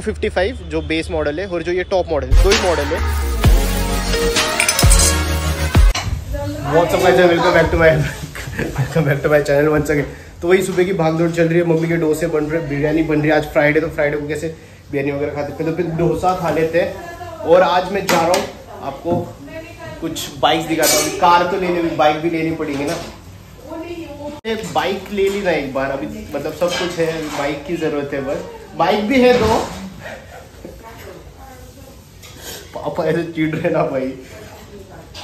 255 जो base model है, और जो ये टॉप मॉडल है, दो ही मॉडल है। Welcome back to my channel again तो वही सुबह की भागदौड़ चल रही है, मम्मी के डोसे बन रहे बिरयानी बन रही है। आज फ्राइडे तो फ्राइडे को कैसे बिरयानी वगैरह खाते पहले तो फिर डोसा खा लेते हैं। और आज मैं जा रहा हूँ, आपको कुछ बाइक दिखाता हूँ। कार तो लेनी बाइक भी लेनी पड़ेगी ना। बाइक ले ली ना एक बार, अभी मतलब सब कुछ है बाइक की ज़रूरत है बस। बाइक भी है दो पापा ऐसे चिढ़ रहे ना भाई।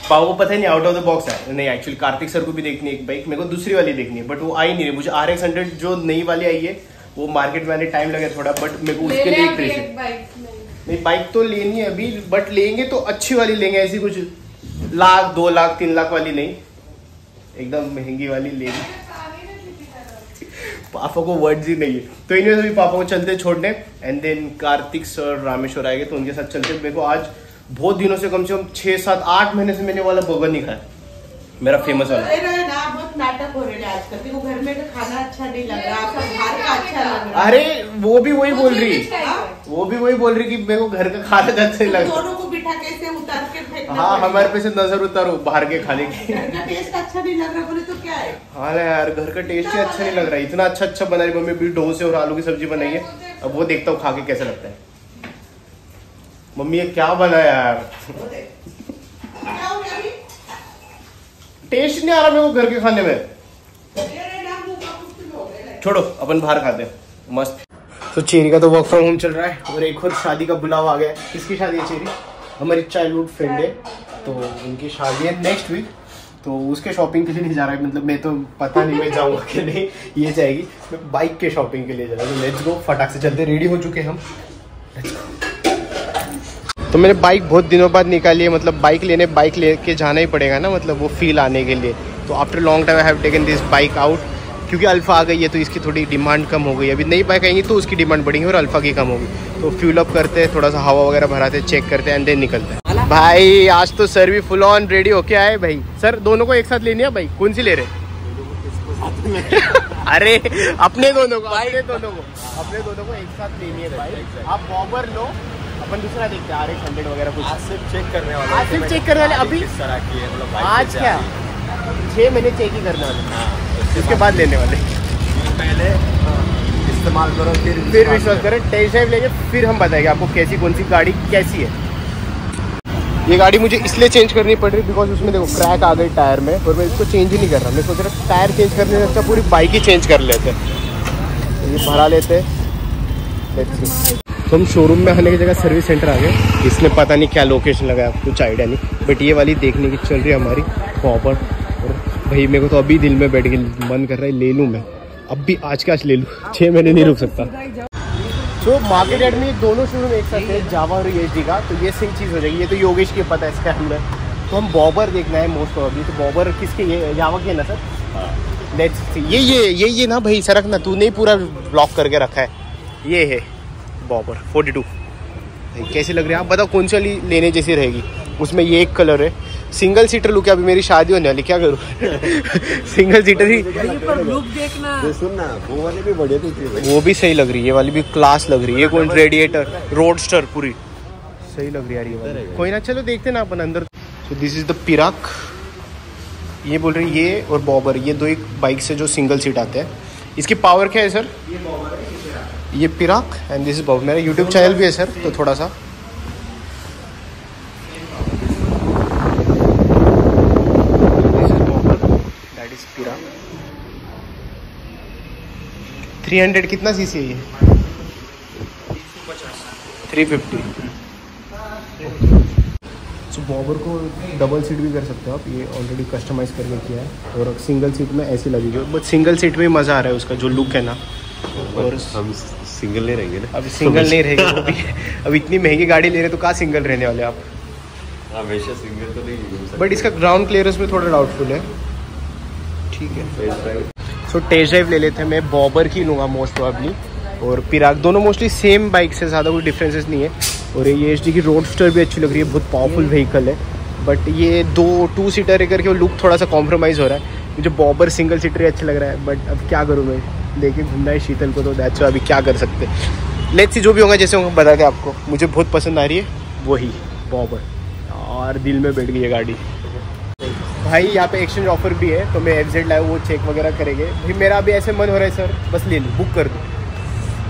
पापा को पता ही नहीं आउट ऑफ़ द बॉक्स है। नहीं एक्चुअली कार्तिक सर को भी देखनी है एक बाइक मेरे को दूसरी वाली देखनी है बट वो आई नहीं रही। मुझे आर एक्स हंड्रेड जो नई वाली आई है वो मार्केट में आने टाइम लगे थोड़ा बट मेरे को उसके लिए एक नहीं। बाइक तो लेनी है अभी बट लेंगे तो अच्छी वाली लेंगे ऐसी कुछ लाख दो लाख तीन लाख वाली नहीं। एकदम महँगी वाली लेनी। पापा को वर्ड्स ही नहीं है। तो इन्हें अभी पापा को चलते छोड़ने and then Kartik sir Rameshwar आएँगे तो उनके साथ चलते मेरे को आज बहुत दिनों से कम से कम छह सात आठ महीने से मैंने वाला बर्गर नहीं खाया। मेरा फ़ेमस वाला। बहुत नाटक हो रहे हैं आजकल। देखो घर में का खाना अच्छा नहीं लग रहा आपका बाहर का अच्छा लग रहा। अरे वो भी वही बोल रही। वो भी वही बोल रही कि मेरे को घर का खाना अच्छा नहीं लग रहा। दोनों को बिठा कैसे उतार के हाँ हमारे पे से नज़र उतारो बाहर के खाने की। टेस्ट अच्छा नहीं लग रहा बोले तो क्या है? हाँ यार घर का टेस्ट ही अच्छा नहीं लग रहा। है इतना अच्छा अच्छा बना रही मम्मी भी डोसे और आलू की सब्ज़ी बनाई है। अब वो देखता हूँ खा के कैसा लगता है। मम्मी, ये क्या बनाया यार? टेस्ट नहीं आ रहा मेरे को घर के खाने में। छोड़ो, अपन बाहर खाते मस्त। तो चेरी का तो वर्क फ्रॉम होम चल रहा है, और एक और शादी का बुलावा आ गया किसकी शादी है चेरी? हमारी चाइल्डहुड फ्रेंड है तो उनकी शादी है नेक्स्ट वीक तो उसके शॉपिंग के लिए नहीं जा रहा है मतलब मैं तो पता नहीं, मैं जाऊँगा कि नहीं, ये जाएगी। मैं बाइक के शॉपिंग के लिए जा रहा हूँ। लेट्स गो फटाक से चलते रेडी हो चुके हम? Let's go. तो मैंने बाइक बहुत दिनों बाद निकाली है मतलब बाइक लेने बाइक लेके जाना ही पड़ेगा ना मतलब वो फील आने के लिए। तो after long time I have taken this bike out क्योंकि अल्फ़ा आ गई है तो इसकी थोड़ी डिमांड कम हो गई अभी नई बाइक आएँगी तो उसकी डिमांड बढ़ेगी और अल्फ़ा की कम होगी। तो फ्यूल अप करते हैं, थोड़ा सा हवा वगैरह भराते हैं चेक करते हैं एंड देन निकलते हैं। भाई, आज तो सर भी फुल ऑन रेडी होके आए भाई। सर दोनों को एक साथ लेनी है भाई? कौन सी ले रहे अरे अपने दोनों को अपने दोनों को। अपने दोनों को एक साथ लेनी है भाई। आप बॉबर लो अपन दूसरा देखते हैं आर एक्स हंड्रेड वगैरह कुछ। आज सिर्फ़ चेक करने वाले आज सिर्फ़ चेक करने वाले अभी किस तरह की है मतलब आज क्या? छह महीने चेक ही करने वाले। हाँ, उसके बाद लेने वाले। पहले इस्तेमाल करो फिर फिर विश्वास करें। टेस्ट ड्राइव लेंगे फिर हम बताएँगे आपको कैसी कौन सी गाड़ी कैसी है। ये गाड़ी मुझे इसलिए चेंज करनी पड़ रही बिकॉज़ उसमें देखो क्रैक आ गई टायर में और मैं इसको चेंज ही नहीं कर रहा। मैं सोच रहा टायर चेंज करने से अच्छा पूरी बाइक ही चेंज कर लेते ये भरा लेते तो हम शोरूम में आने की जगह सर्विस सेंटर आ गए। इसने पता नहीं क्या लोकेशन लगाया, कुछ आइडिया नहीं। बट ये वाली देखने की चल रही है हमारी प्रॉपर और भाई मेरे को तो अभी दिल में बैठ के मन कर रहा है, ले लूँ मैं। अब भी आज के आज ले लूँ। छः महीने नहीं रुक सकता। तो मार्केट रेट में दोनों शोरूम एक साथ है जावा और यूएसडी का। तो ये सही चीज़ हो जाएगी। ये तो योगेश की पता है इसका हमने तो हम बॉबर देखना है मोस्ट प्रॉब्ली तो बॉबर किसके? ये जावा के ना सर? लेट्स ये ये ये ये ना भाई सरक ना तूने पूरा ब्लॉक करके रखा है। ये है बॉबर 42 कैसे लग रहे हैं? आप बताओ, कौन सी वाली लेने जैसी रहेगी? उसमें ये एक कलर है। सिंगल सीटर लुक है अभी मेरी शादी होने वाली क्या करूँ? सिंगल सीटर ही। वो भी बढ़िया दिख रही वो भी सही लग रही है ये वाली भी क्लास लग रही है कौन रेडिएटर रोडस्टर पूरी। सही लग रही है यार ये वाली। कोई ना चलो देखते ना अपन अंदर। So this is the Perak ये बोल रही है ये और बॉबर ये दो एक बाइक से जो सिंगल सीट आते हैं। इसकी पावर क्या है सर ये Pirak and this is bobber मेरा यूट्यूब चैनल भी है सर तो थोड़ा सा। 300 कितना सी सी है ये? 350 सो बॉबर को डबल सीट भी कर सकते हो आप ये ऑलरेडी कस्टमाइज करके किया है और सिंगल सीट में ऐसी लगी लगेगी बट सिंगल सीट में मज़ा आ रहा है उसका जो लुक है ना। और हम सिंगल नहीं रहेंगे ना। अभी सिंगल नहीं रहेगा अब इतनी महँगी गाड़ी ले रहे तो कहाँ सिंगल रहने वाले आप? हमेशा सिंगल तो नहीं बट इसका ग्राउंड क्लियरेंस में थोड़ा डाउटफुल है। ठीक है। सो टेस्ट ड्राइव ले लेते हैं। मैं बॉबर की लूँगा मोस्ट प्रॉब्ली और पिराग दोनों मोस्टली सेम बाइक से ज़्यादा कोई डिफरेंसेस नहीं है। और ये एचडी की रोडस्टर भी अच्छी लग रही है, बहुत पावरफुल व्हीकल है। बट ये दो टू सीटर है करके वो लुक थोड़ा सा कॉम्प्रोमाइज़ हो रहा है। मुझे बॉबर सिंगल सीटर ही अच्छा लग रहा है। बट अब क्या करूँ मैं? लेके घूमना है शीतल को तो दैट्स अभी क्या कर सकते लेट्स सी जो भी होगा, जैसे होगा बताते हैं आपको। मुझे बहुत पसंद आ रही है, वही बॉबर और दिल में बैठ गई है गाड़ी। भाई यहाँ पे एक्सचेंज ऑफ़र भी है तो मैं एफ़ जेड लाया वो चेक वगैरह करेंगे। भाई मेरा अभी ऐसे मन हो रहा है सर बस ले लूँ बुक कर दूँ।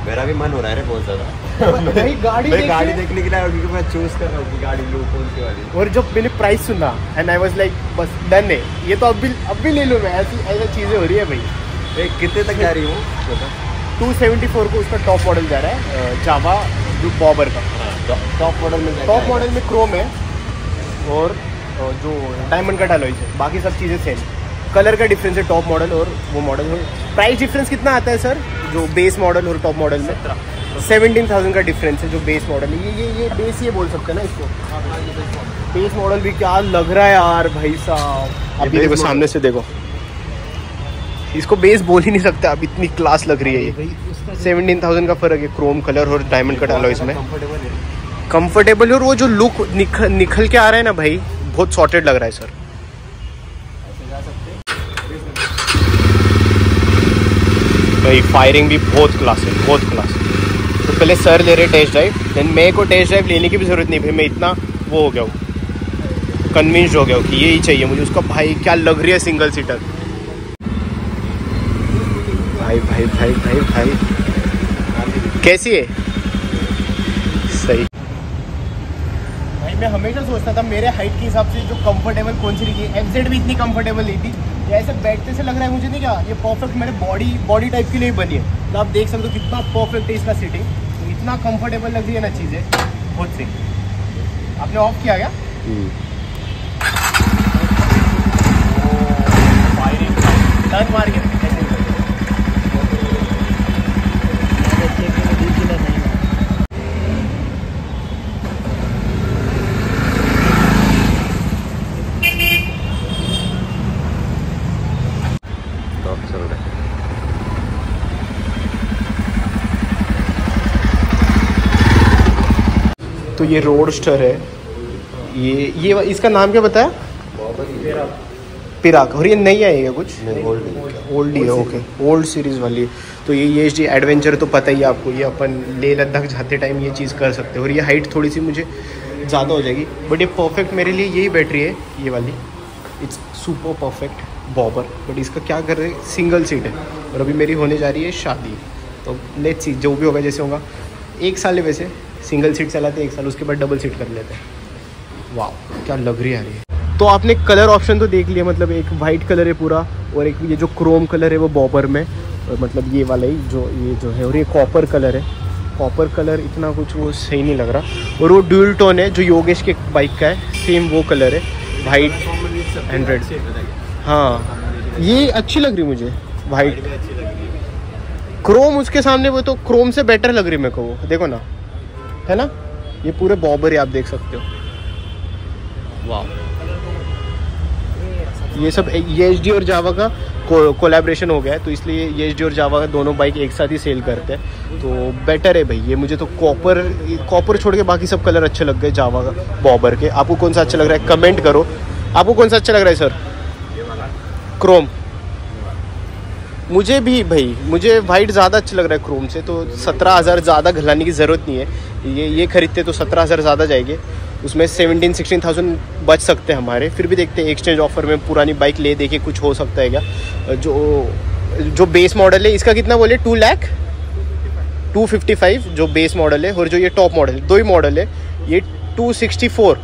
मेरा भी मन हो रहा है बहुत ज़्यादा। भाई गाड़ी मैं गाड़ी देखने के लिए क्योंकि मैं चूज़ कर रहा हूँ कि गाड़ी लूँ कौन सी वाली। और जब मैंने प्राइस सुना एंड आई वाज लाइक बस डन है। ये तो अब भी अब भी ले लूँ मैं ऐसी ऐसी चीज़ें हो रही है भाई। ए, कितने तक जा रही हूँ? बता। 274 को उसका टॉप मॉडल जा रहा है जावा जो बॉबर का। टॉप मॉडल में टॉप मॉडल में क्रोम है और जो डायमंड का डालोइज है बाकी सब चीज़ें सेम कलर का डिफरेंस है टॉप मॉडल और वो मॉडल प्राइस डिफरेंस कितना आता है सर जो बेस मॉडल और टॉप मॉडल में? सेवनटीन थाउज़ेंड का डिफरेंस है जो बेस मॉडल है। ये ये ये बेस ये बोल सकते हैं ना इसको। बेस मॉडल भी क्या लग रहा है यार भाई साहब। अभी देखो सामने से देखो। इसको बेस बोल ही नहीं सकते अब इतनी क्लास लग रही है ये। सेवनटीन थाउज़ेंड का फ़र्क है क्रोम कलर और डायमंड का डालो इसमें कंफर्टेबल है। कंफर्टेबल और वो जो लुक निखल निखल के आ रहा है ना भाई बहुत सॉर्टेड लग रहा है सर भाई फायरिंग भी बहुत क्लास है, बहुत क्लास तो पहले सर ले रहे टेस्ट ड्राइव देन मेरे को टेस्ट ड्राइव लेने की भी ज़रूरत नहीं भाई, मैं इतना वो हो गया हूँ. कन्विंस हो गया हूँ कि यही चाहिए मुझे, उसका भाई क्या लग रही है सिंगल सीटर भाई भाई भाई भाई भाई. कैसी है सही भाई मैं हमेशा सोचता था मेरे हाइट के हिसाब से जो कंफर्टेबल कौन सी रही है? एफ़ भी इतनी कंफर्टेबल नहीं थी। ये ऐसे बैठते से लग रहा है मुझे नहीं क्या? ये परफेक्ट मेरे बॉडी बॉडी टाइप के लिए बनी है। तो आप देख सकते हो कितना परफेक्ट है इसका सीटिंग तो इतना कंफर्टेबल लग रही है ना चीज़ें बहुत सी आपने ऑफ़ किया क्या? टर्न मार के ऐसे ही कर दो। टॉप चल रहा है तो ये रोडस्टर है। ये ये इसका नाम क्या बताया? पिराक और ये नहीं आएगा कुछ ओल्ड ओल्ड ही है ओके ओल्ड सीरीज़ वाली। है। तो ये ये जी एडवेंचर तो पता ही है आपको ये अपन ले लद्दाख जाते टाइम ये चीज़ कर सकते हैं। और ये हाइट थोड़ी सी मुझे ज़्यादा हो जाएगी। बट ये परफेक्ट मेरे लिए यही बैटरी है ये वाली। It's super perfect bobber but इसका क्या कर रहे हैं? सिंगल सीट है। और अभी मेरी होने जा रही है शादी। तो लेट्स सी जो भी होगा जैसे होगा। एक साल है वैसे। सिंगल सीट चलाते हैं एक साल उसके बाद डबल सीट कर लेते हैं। वाह क्या लग रही है तो आपने कलर ऑप्शन तो देख लिया मतलब एक वाइट कलर है पूरा और एक ये जो क्रोम कलर है वो बॉबर में और मतलब ये वाला ही जो ये जो है और ये कॉपर कलर है। कॉपर कलर इतना कुछ वो सही नहीं लग रहा। और वो ड्यूल टोन है जो योगेश के बाइक का है सेम वो कलर है वाइट एंड रेड हाँ ये अच्छी लग रही मुझे वाइट क्रोम उसके सामने वो तो क्रोम से बेटर लग रही मेरे को वो देखो ना। है ना? ये पूरे बॉबर ही आप देख सकते हो। वाह ये सब ये एच और जावा का कोलैबोरेशन हो गया है तो इसलिए ये एच और जावा का दोनों बाइक एक साथ ही सेल करते हैं। तो बेटर है भाई ये मुझे तो कॉपर कॉपर छोड़ के बाकी सब कलर अच्छे लग गए जावा का बॉबर के। आपको कौन सा अच्छा लग रहा है? कमेंट करो। आपको कौन सा अच्छा लग रहा है सर क्रोम मुझे भी भाई, मुझे वाइट ज़्यादा अच्छा लग रहा है क्रोम से तो सत्रह हज़ार ज़्यादा घलाने की ज़रूरत नहीं है। ये ये खरीदते तो सत्रह हज़ार ज़्यादा जाएँगे। उसमें सेवनटीन सिक्सटीन थाउज़ेंड बच सकते हैं हमारे। फिर भी देखते हैं एक्सचेंज ऑफ़र में पुरानी बाइक ले, देखे कुछ हो सकता है क्या? जो जो बेस मॉडल है, इसका कितना बोले? Two lakh two fifty five जो बेस मॉडल है, और जो ये टॉप मॉडल दो ही मॉडल है, ये two sixty four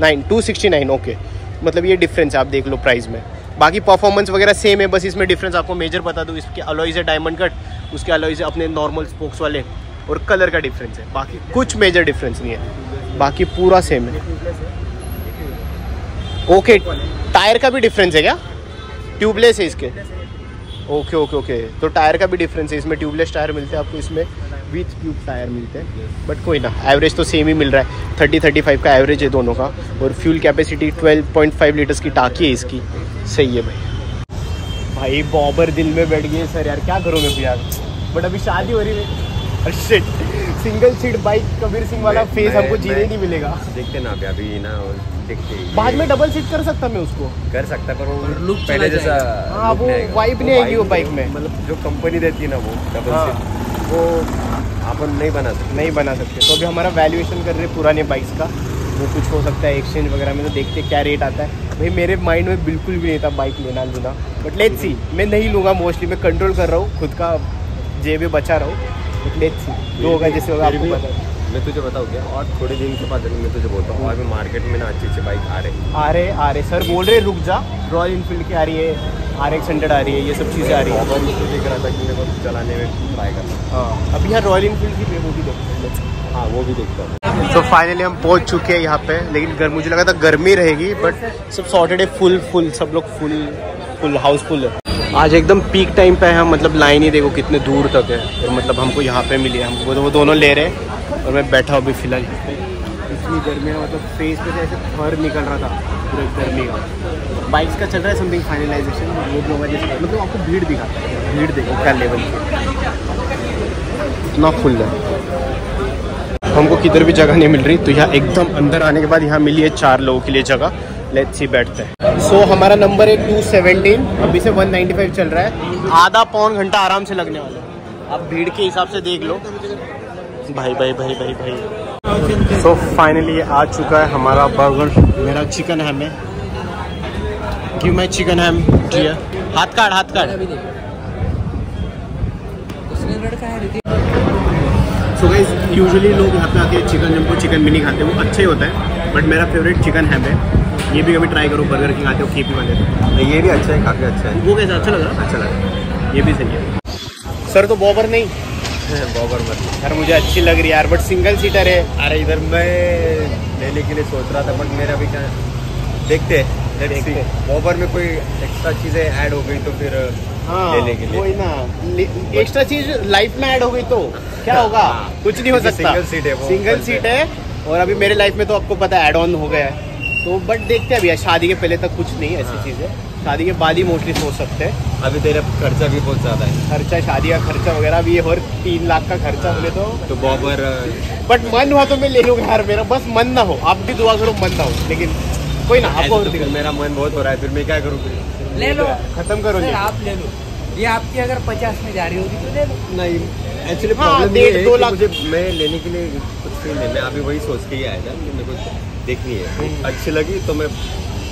nine two sixty nine okay मतलब ये डिफरेंस है, आप देख लो प्राइस में। बाकी परफॉर्मेंस वगैरह सेम है, बस इसमें डिफरेंस आपको मेजर बता दूँ, इसके अलॉइज है डायमंड कट उसके अलॉइज है अपने नॉर्मल स्पोक्स वाले, और कलर का डिफरेंस है, बाकी कुछ मेजर डिफरेंस नहीं है, बाकी पूरा सेम है। ओके टायर का भी डिफरेंस है क्या? ट्यूबलेस है इसके। ओके ओके ओके तो टायर का भी डिफरेंस है, इसमें ट्यूबलेस टायर मिलते हैं आपको इसमें। विथ ट्यूब टायर मिलते हैं। बट कोई ना एवरेज तो सेम ही मिल रहा है। थर्टी थर्टी फाइव का एवरेज है दोनों का। और fuel capacity twelve point five litres की टाकी है इसकी। सही है भाई। भाई बॉबर दिल में बैठ गई सर यार क्या करूँ मैं भी यार? बट अभी शादी हो रही है। Shit single seat bike Kabir Singh वाला फेस हमको जीने नहीं मिलेगा। देखते ना अभी अभी ना देखते बाद में डबल सीट कर सकता मैं उसको। कर सकता पर वो look पहले जैसा हाँ, वो vibe नहीं आएगी वो bike में। मतलब जो कंपनी देती है ना वो डबल हाँ। सीट वो अपन नहीं बना सकते। नहीं बना सकते। तो अभी हमारा वैल्यूएशन कर रहे हैं पुराने बाइक्स का। वो कुछ हो सकता है एक्सचेंज वगैरह में तो देखते क्या रेट आता है। भाई मेरे माइंड में बिल्कुल भी नहीं था बाइक लेना लूना। बट लेट्स सी मैं नहीं लूँगा मोस्टली मैं कंट्रोल कर रहा हूँ खुद का जेब बचा रहा हूँ। बट लेट्स सी जो होगा जैसे होगा आपको पता है। मैं तुझे बताऊँ क्या? और थोड़े दिन के बाद मैं तुझे बोलता हूँ और भी मार्केट में ना अच्छी अच्छी बाइक आ रहे आ रहे आ रहे सर बोल रहे रुक जा। रॉयल इनफील्ड की आ रही है आर एक्स हंड्रेड आ रही है ये सब चीज़ें आ रही है। और इसलिए देख रहा था कि मेरे को चलाने में ट्राई करना हाँ। अभी यहाँ रॉयल इनफील्ड की वो भी देखते हैं। हाँ वो भी देखता हूँ। तो फाइनली हम पहुँच चुके हैं यहाँ पे लेकिन गर्म मुझे लगा था गर्मी रहेगी बट सब है फुल फुल सब लोग फुल फुल हाउसफुल है। आज एकदम पीक टाइम पे है हम मतलब लाइन ही देखो कितने दूर तक है। और मतलब हमको यहाँ पे मिली है। हमको तो वो दोनों ले रहे हैं। और मैं बैठा हूँ अभी फ़िलहाल। इतनी गर्मी है मतलब फेस पे से ऐसे फर निकल रहा था पूरे गर्मी का। बाइक्स का चल रहा है समथिंग फाइनलाइजेशन वो जैसे मतलब आपको भीड़ दिखाता है भीड़ देखो क्या लेवल इतना फुल है हमको किधर भी जगह नहीं मिल रही तो यहाँ एकदम अंदर आने के बाद यहाँ मिली है चार लोगों के लिए जगह। लेट्स सी बैठते हैं। सो so, हमारा नंबर है टू सेवेंटीन अभी से वन नाइन्टी फाइव चल रहा है। आधा पौन घंटा आराम से लगने वाला है। आप भीड़ के हिसाब से देख लो। भाई भाई भाई भाई भाई। सो फाइनली आ चुका है हमारा बर्गर मेरा चिकन हैम है। Give my chicken ham dear हाथ काट हाथ काट। सो गाइस यूजुअली लोग यहाँ पे आके चिकन जब चिकन भी नहीं खाते। वो अच्छा ही होता है बट मेरा फेवरेट चिकन हैम है। ये भी कभी ट्राई करो बर्गर किंग आते हो केपी वाले तो। ये भी अच्छा है काफ़ी अच्छा है। वो कैसा अच्छा लग? रहा अच्छा लगा। ये भी सही है। सर तो बॉबर नहीं। बॉबर मत। यार मुझे अच्छी लग रही है यार बट सिंगल सीटर है। अरे इधर मैं लेने के लिए सोच रहा था बट मेरा भी क्या देखते हैं देखते हैं। बॉबर में कोई एक्स्ट्रा चीज़ें ऐड हो गई तो फिर हाँ लेने के लिए। ना। एक्स्ट्रा चीज़ लाइफ में ऐड हो गई तो। क्या होगा? हाँ। कुछ नहीं हो सकता। single seat है सिंगल सीट है और अभी मेरे लाइफ में तो आपको पता है एड ऑन हो गया है। तो बट देखते हैं भैया शादी के पहले तक कुछ नहीं ऐसी हाँ। चीज़। है शादी के बाद ही मोस्टली सोच सकते हैं। अभी तेरा खर्चा भी बहुत ज़्यादा है। खर्चा शादी का खर्चा वगैरह भी है और तीन लाख का खर्चा बोले तो तो बॉबर बट मन हुआ तो मैं ले लूँगा यार मेरा बस मन ना हो। आप भी दुआ करो मन ना हो लेकिन कोई ना आपको तो मेरा मन बहुत हो रहा है फिर मैं क्या करूँ फिर? ले लो। खत्म करो आप ले लो। ये आपकी अगर पचास में जा रही होगी तो ले लो नहीं एक्चुअली हाँ, प्रॉब्लम डेढ़, है दो लाख- मुझे मैं लेने के लिए कुछ नहीं मैं अभी वही सोच के ही आया था कि मेरे को देखनी है। अच्छी लगी तो मैं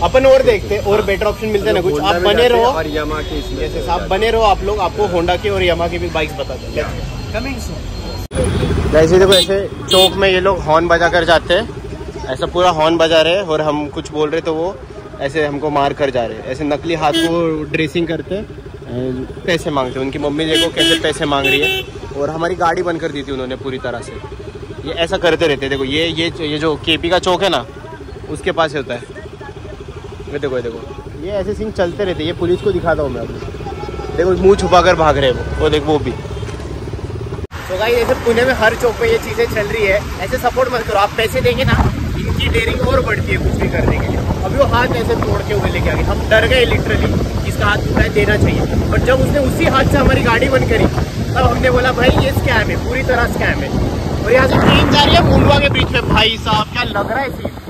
अपन और देखते और बेटर ऑप्शन मिलते हैं ना कुछ। आप बने रहो। और यामा के जैसे आप बने रहो आप लोग आपको होंडा के और यमा के भी बाइक्स बता दें कमिंग सून वैसे देखो ऐसे चौक में ये लोग हॉर्न बजा कर जाते हैं। ऐसा पूरा हॉर्न बजा रहे हैं और हम कुछ बोल रहे तो वो ऐसे हमको मार कर जा रहे हैं। ऐसे नकली हाथ को ड्रेसिंग करते हैं पैसे मांगते उनकी मम्मी देखो कैसे पैसे मांग रही है। और हमारी गाड़ी बंद कर दी थी उन्होंने पूरी तरह से। ये ऐसा करते रहते देखो ये ये ये जो केपी का चौक है ना उसके पास होता है। ये देखो ये देखो। ये ऐसे सीन चलते रहते ये पुलिस को दिखाता हूँ मैं अभी। देखो मुँह छुपा कर भाग रहे हैं वो वो देखो वो भी। तो भाई ऐसे पुणे में हर चौक पे ये चीज़ें चल रही है ऐसे सपोर्ट मत करो। आप पैसे देंगे ना इनकी डेयरिंग और बढ़ती है कुछ भी करने के लिए। अभी वो हाथ ऐसे तोड़ के हुए लेके आ गए। हम डर गए लिटरली इसका हाथ टूटा देना चाहिए। बट जब उसने उसी हाथ से हमारी गाड़ी बंद करी तब हमने बोला भाई ये स्कैम है पूरी तरह स्कैम है। और यहाँ से ट्रेन जा रही है मुंडवा के बीच में। भाई साहब क्या लग रहा है सीन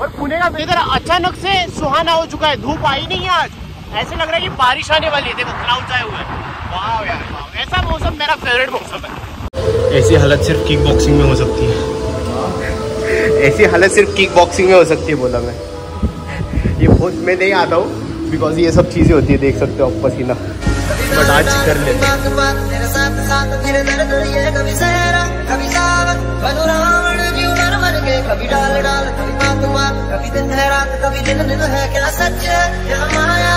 और पुणे का वेदर अचानक से सुहाना हो चुका है धूप आई नहीं है आज। ऐसे लग रहा है कि बारिश आने वाली है। देखो क्लाउड आए हुए वाह यार वाह ऐसा मौसम मेरा फेवरेट मौसम है। ऐसी हालत सिर्फ़ किक बॉक्सिंग में हो सकती है। ऐसी हालत सिर्फ़ किक बॉक्सिंग में हो सकती है बोला मैं। ये बहुत मैं नहीं आता हूँ बिकॉज़ ये सब चीज़ें होती है देख सकते हो आप पसीना। बट आज कर लेते हैं। कभी डाल डाल कभी बात बात कभी दिन है रात कभी दिन दिन है क्या सच है क्या माया